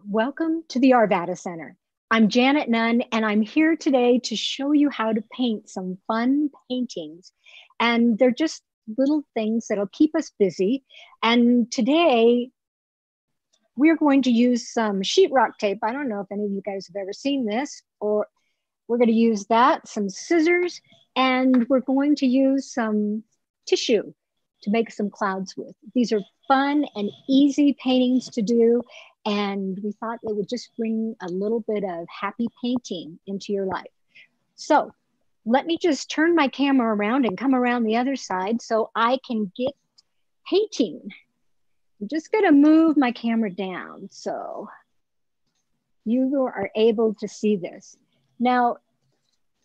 Welcome to the Arvada Center. I'm Janet Nunn, and I'm here today to show you how to paint some fun paintings. And they're just little things that'll keep us busy. And today, we're going to use some sheetrock tape. I don't know if any of you guys have ever seen this, or we're going to use that, some scissors, and we're going to use some tissue to make some clouds with. These are fun and easy paintings to do. And we thought it would just bring a little bit of happy painting into your life. So let me just turn my camera around and come around the other side so I can get painting. I'm just gonna move my camera down so you are able to see this. Now,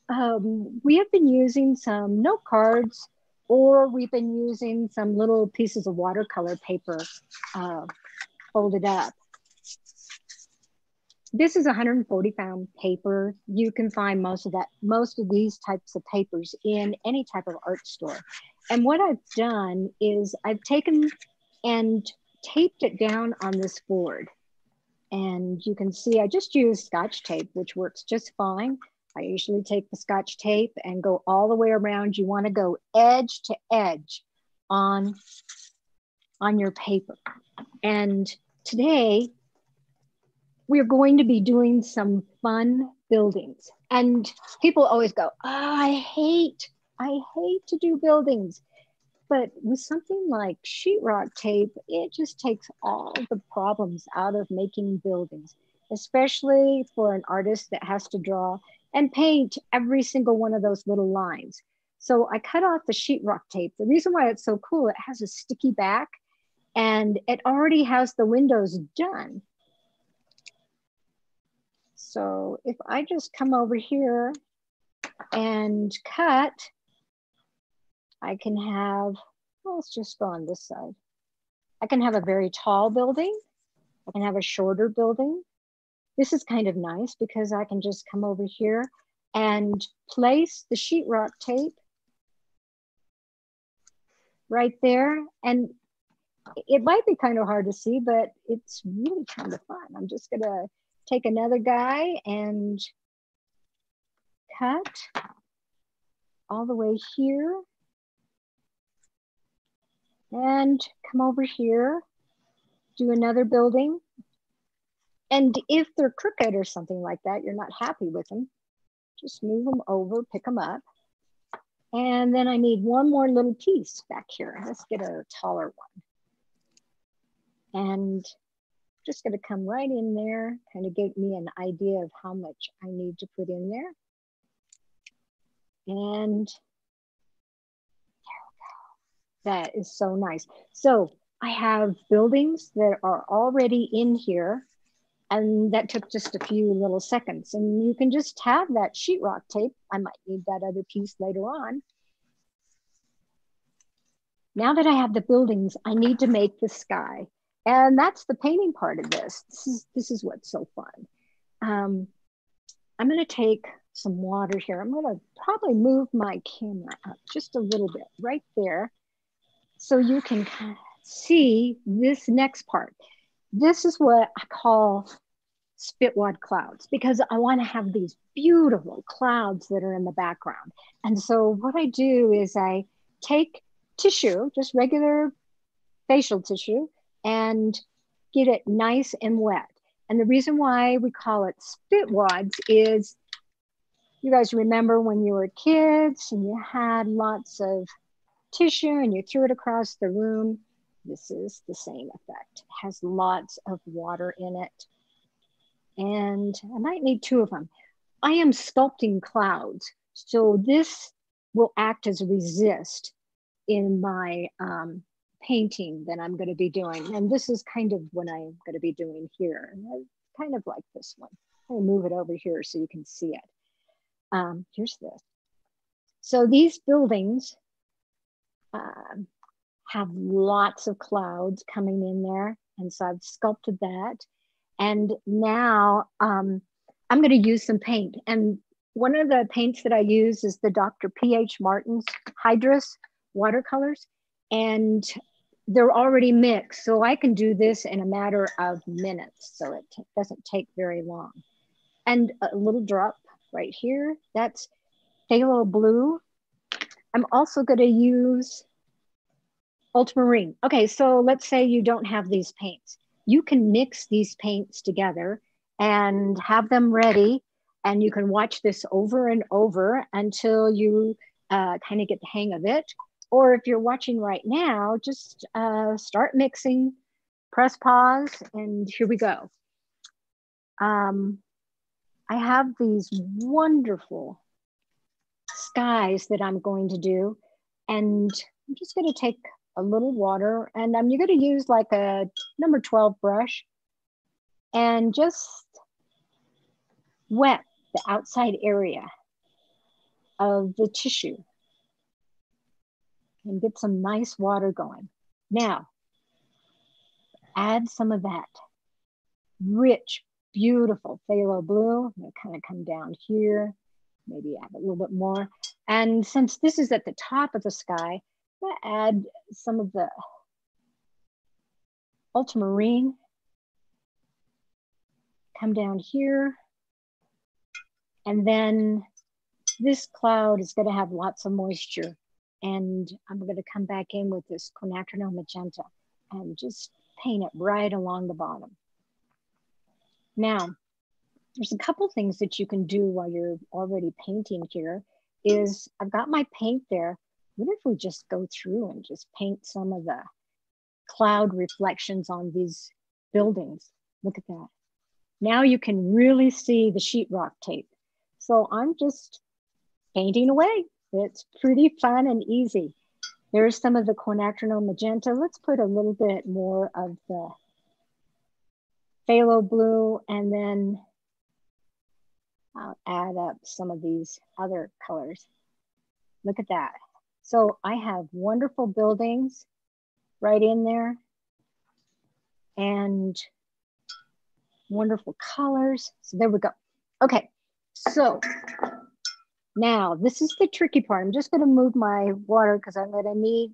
um, we have been using some note cards or we've been using some little pieces of watercolor paper uh, folded up. This is 140 pound paper. You can find most of that, most of these types of papers in any type of art store. And what I've done is I've taken and taped it down on this board. And you can see I just use scotch tape, which works just fine. I usually take the scotch tape and go all the way around. You wanna go edge to edge on, on your paper. And today we're going to be doing some fun buildings. And people always go, oh, I hate, I hate to do buildings. But with something like sheetrock tape, it just takes all the problems out of making buildings, especially for an artist that has to draw and paint every single one of those little lines. So I cut off the sheetrock tape. The reason why it's so cool, it has a sticky back and it already has the windows done. So if I just come over here and cut, I can have, well, let's just go on this side. I can have a very tall building. I can have a shorter building. This is kind of nice because I can just come over here and place the sheetrock tape right there. And it might be kind of hard to see, but it's really kind of fun. I'm just gonna take another guy and cut all the way here and come over here, do another building. And if they're crooked or something like that, you're not happy with them, just move them over, pick them up. And then I need one more little piece back here. Let's get a taller one. And just gonna come right in there, kind of give me an idea of how much I need to put in there. And that is so nice. So I have buildings that are already in here and that took just a few little seconds. And you can just have that sheetrock tape. I might need that other piece later on. Now that I have the buildings, I need to make the sky. And that's the painting part of this. This is, this is what's so fun. Um, I'm gonna take some water here. I'm gonna probably move my camera up just a little bit right there so you can see this next part. This is what I call spitwad clouds because I want to have these beautiful clouds that are in the background. And so what I do is I take tissue, just regular facial tissue, and get it nice and wet. And the reason why we call it spit wads is you guys remember when you were kids and you had lots of tissue and you threw it across the room. This is the same effect. It has lots of water in it. And I might need two of them. I am sculpting clouds. So this will act as a resist in my um, painting that I'm going to be doing. And this is kind of what I'm going to be doing here. Kind of like this one. I'll move it over here so you can see it. Um, here's this. So these buildings um, have lots of clouds coming in there. And so I've sculpted that. And now um, I'm going to use some paint. And one of the paints that I use is the Dr. P.H. Martin's Hydrus watercolors. And they're already mixed. So I can do this in a matter of minutes. So it doesn't take very long. And a little drop right here, that's phthalo blue. I'm also gonna use ultramarine. Okay, so let's say you don't have these paints. You can mix these paints together and have them ready and you can watch this over and over until you uh, kind of get the hang of it. Or if you're watching right now, just uh, start mixing, press pause, and here we go. Um, I have these wonderful skies that I'm going to do. And I'm just going to take a little water and I'm going to use like a number 12 brush and just wet the outside area of the tissue and get some nice water going. Now, add some of that rich, beautiful phthalo blue. I'm kind of come down here, maybe add a little bit more. And since this is at the top of the sky, I'm gonna add some of the ultramarine. Come down here. And then this cloud is gonna have lots of moisture. And I'm gonna come back in with this quinacridone magenta and just paint it right along the bottom. Now, there's a couple things that you can do while you're already painting here is I've got my paint there. What if we just go through and just paint some of the cloud reflections on these buildings? Look at that. Now you can really see the sheetrock tape. So I'm just painting away. It's pretty fun and easy. There's some of the quinacridone magenta. Let's put a little bit more of the phthalo blue, and then I'll add up some of these other colors. Look at that. So I have wonderful buildings right in there and wonderful colors. So there we go. Okay, so now this is the tricky part. I'm just gonna move my water because I'm gonna need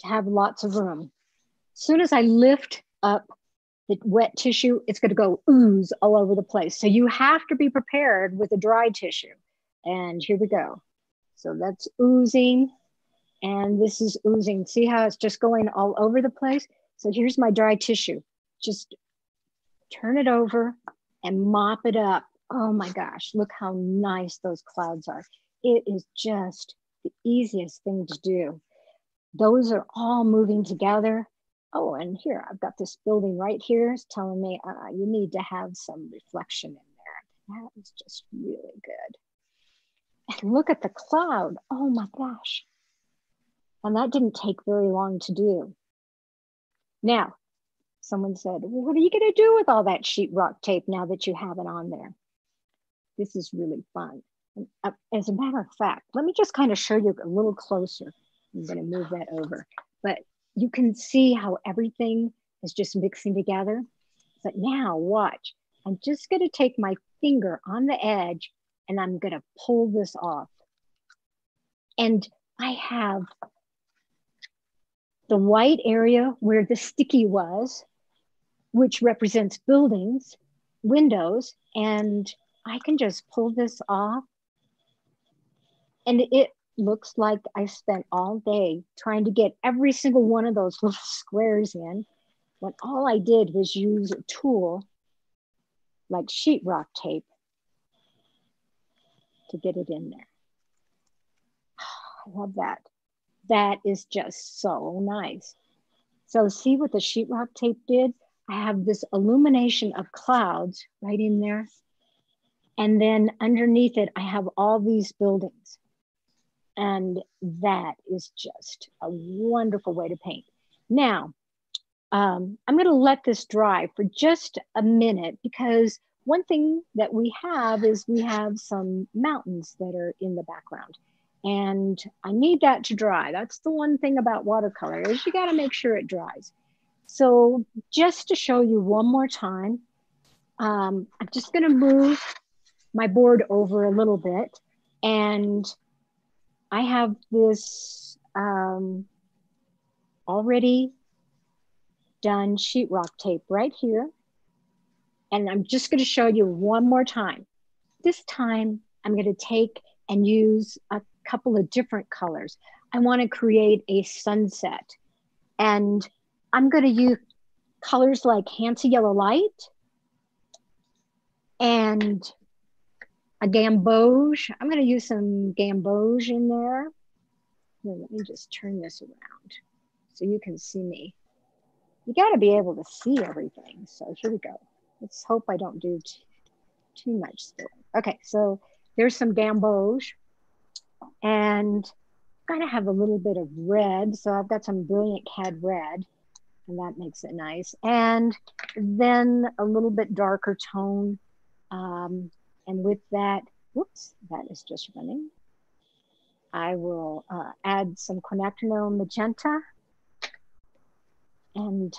to have lots of room. As soon as I lift up the wet tissue, it's going to go ooze all over the place. So you have to be prepared with a dry tissue. And here we go. So that's oozing. And this is oozing. See how it's just going all over the place? So here's my dry tissue. Just turn it over and mop it up. Oh my gosh, look how nice those clouds are. It is just the easiest thing to do. Those are all moving together oh, and here I've got this building right here is telling me uh, you need to have some reflection in there. That is just really good. And look at the cloud. Oh my gosh. And that didn't take very long to do. Now, someone said, well, what are you going to do with all that sheetrock tape now that you have it on there? This is really fun. And, uh, as a matter of fact, let me just kind of show you a little closer. I'm going to move that over. But you can see how everything is just mixing together. But now watch, I'm just gonna take my finger on the edge and I'm gonna pull this off. And I have the white area where the sticky was, which represents buildings, windows, and I can just pull this off. And it looks like I spent all day trying to get every single one of those little squares in when all I did was use a tool like sheetrock tape to get it in there. I love that. That is just so nice. So see what the sheetrock tape did? I have this illumination of clouds right in there. And then underneath it, I have all these buildings. And that is just a wonderful way to paint. Now, um, I'm going to let this dry for just a minute because one thing that we have is we have some mountains that are in the background and I need that to dry. That's the one thing about watercolor is you got to make sure it dries. So just to show you one more time, um, I'm just going to move my board over a little bit and I have this um, already done sheetrock tape right here. And I'm just gonna show you one more time. This time I'm gonna take and use a couple of different colors. I wanna create a sunset. And I'm gonna use colors like Hansa Yellow Light and a gamboge. I'm gonna use some gamboge in there. Here, let me just turn this around so you can see me. You gotta be able to see everything. So here we go. Let's hope I don't do too much spilling. Okay, so there's some gamboge and I'm gonna have a little bit of red. So I've got some Brilliant Cad red and that makes it nice. And then a little bit darker tone. Um, and with that, whoops, that is just running. I will uh, add some quinacridone magenta. And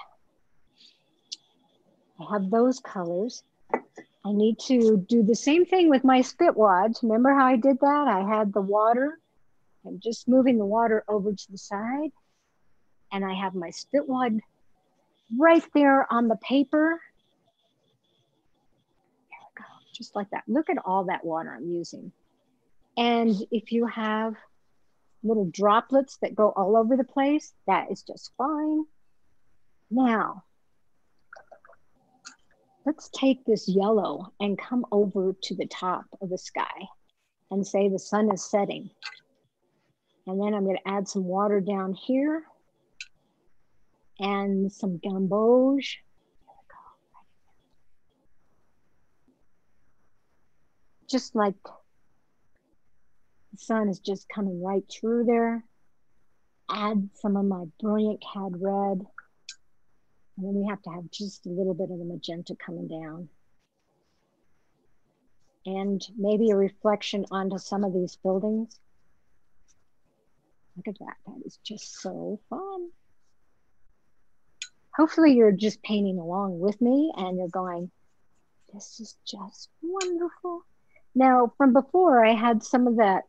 I have those colors. I need to do the same thing with my spit wads. Remember how I did that? I had the water. I'm just moving the water over to the side. And I have my spit wad right there on the paper. Just like that. Look at all that water I'm using. And if you have little droplets that go all over the place, that is just fine. Now, let's take this yellow and come over to the top of the sky and say the sun is setting. And then I'm gonna add some water down here and some gamboge. Just like the sun is just coming right through there. Add some of my brilliant cad red. And then we have to have just a little bit of the magenta coming down. And maybe a reflection onto some of these buildings. Look at that, that is just so fun hopefully you're just painting along with me and you're going, this is just wonderful. Now, from before, I had some of that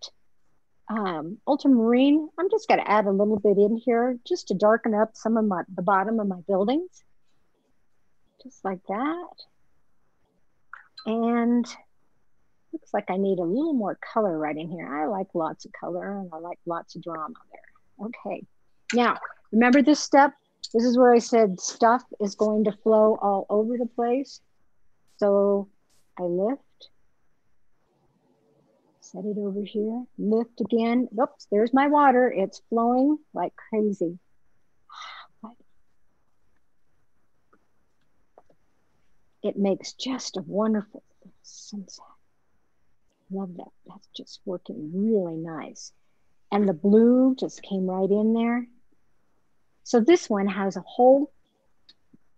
um, ultramarine. I'm just going to add a little bit in here just to darken up some of my, the bottom of my buildings. Just like that. And looks like I need a little more color right in here. I like lots of color and I like lots of drama there. Okay. Now, remember this step? This is where I said stuff is going to flow all over the place. So I lift, set it over here, lift again. Oops, there's my water. It's flowing like crazy. It makes just a wonderful sunset. Love that. That's just working really nice. And the blue just came right in there. So this one has a whole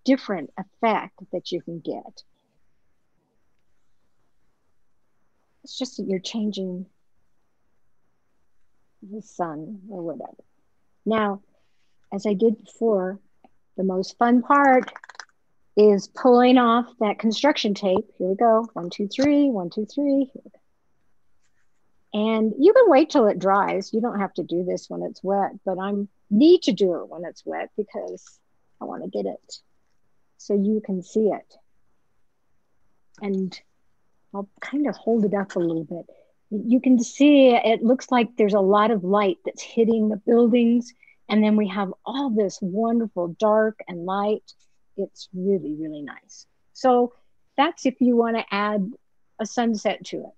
different effect that you can get. It's just that you're changing the sun or whatever. Now, as I did before, the most fun part is pulling off that construction tape. Here we go. One, two, three, one, two, three. And you can wait till it dries. You don't have to do this when it's wet, but I'm need to do it when it's wet because I want to get it so you can see it. And I'll kind of hold it up a little bit. You can see it looks like there's a lot of light that's hitting the buildings. And then we have all this wonderful dark and light. It's really, really nice. So that's if you want to add a sunset to it.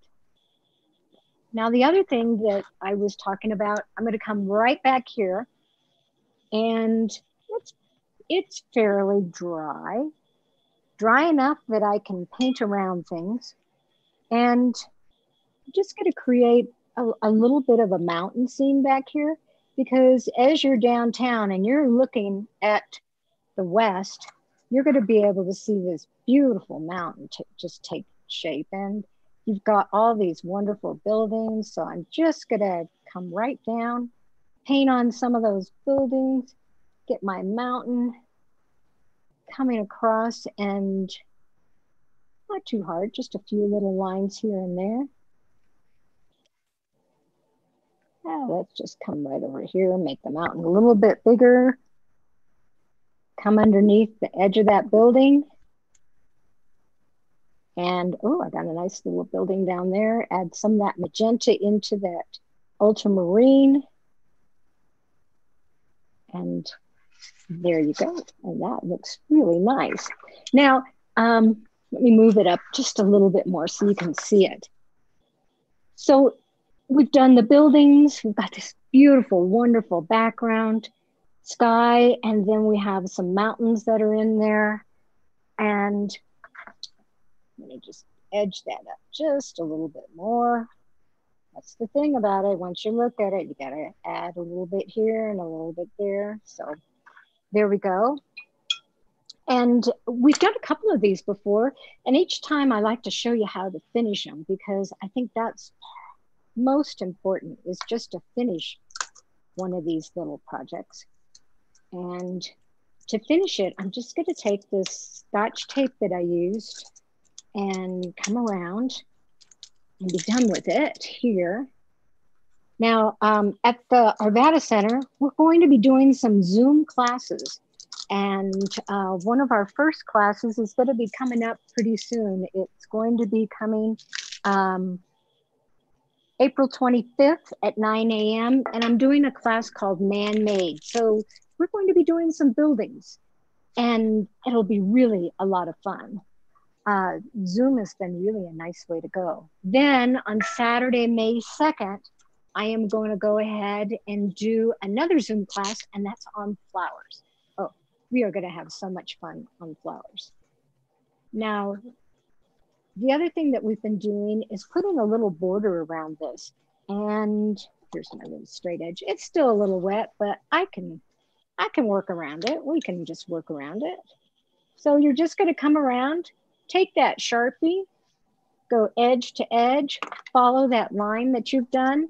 Now, the other thing that I was talking about, I'm going to come right back here and it's it's fairly dry, dry enough that I can paint around things, and I'm just going to create a, a little bit of a mountain scene back here because as you're downtown and you're looking at the west, you're going to be able to see this beautiful mountain t- just take shape. And you've got all these wonderful buildings. So I'm just going to come right down paint on some of those buildings, get my mountain coming across and not too hard, just a few little lines here and there. Now let's just come right over here and make the mountain a little bit bigger. come underneath the edge of that building. And oh, I got a nice little building down there. Add some of that magenta into that ultramarine. And there you go. And that looks really nice. Now, um, let me move it up just a little bit more so you can see it. So we've done the buildings. We've got this beautiful, wonderful background sky. And then we have some mountains that are in there. And let me just edge that up just a little bit more. That's the thing about it. Once you look at it, you got to add a little bit here and a little bit there. So there we go. And we've done a couple of these before. And each time I like to show you how to finish them because I think that's most important is just to finish one of these little projects. And to finish it, I'm just going to take this scotch tape that I used and come around and be done with it here. Now, um, at the Arvada Center, we're going to be doing some Zoom classes. And uh, one of our first classes is going to be coming up pretty soon. It's going to be coming um, April 25th at 9 a.m. And I'm doing a class called Man Made. So we're going to be doing some buildings and it'll be really a lot of fun. Uh, Zoom has been really a nice way to go. Then on Saturday, May 2nd, I am going to go ahead and do another Zoom class, and that's on flowers. We are going to have so much fun on flowers. Now, the other thing that we've been doing is putting a little border around this. And here's my little straight edge. It's still a little wet, but I can I can work around it. We can just work around it. So you're just going to come around, take that Sharpie, go edge to edge, follow that line that you've done,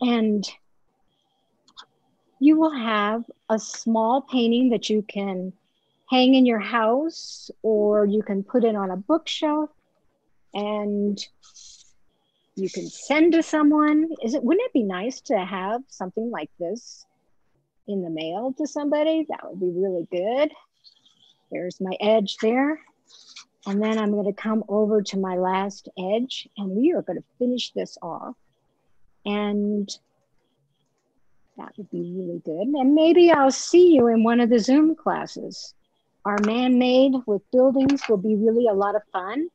and you will have a small painting that you can hang in your house or you can put it on a bookshelf and you can send to someone. Is it wouldn't it be nice to have something like this in the mail to somebody? That would be really good. There's my edge there. And then I'm going to come over to my last edge and we are going to finish this off. And that would be really good. And maybe I'll see you in one of the Zoom classes. Our man-made with buildings will be really a lot of fun.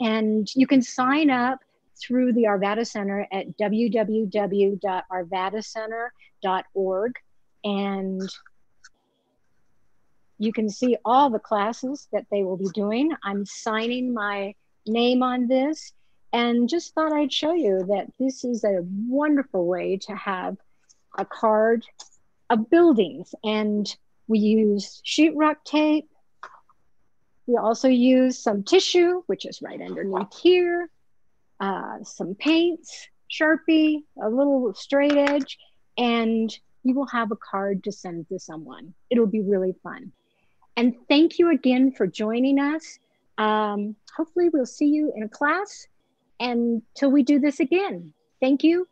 And you can sign up through the Arvada Center at www.arvadacenter.org. And you can see all the classes that they will be doing. I'm signing my name on this and just thought I'd show you that this is a wonderful way to have a card of buildings. And we use sheetrock tape, we also use some tissue, which is right underneath here, uh, some paints, Sharpie, a little straight edge, and you will have a card to send to someone. It'll be really fun. And thank you again for joining us. Um, hopefully we'll see you in a class And till we do this again. Thank you.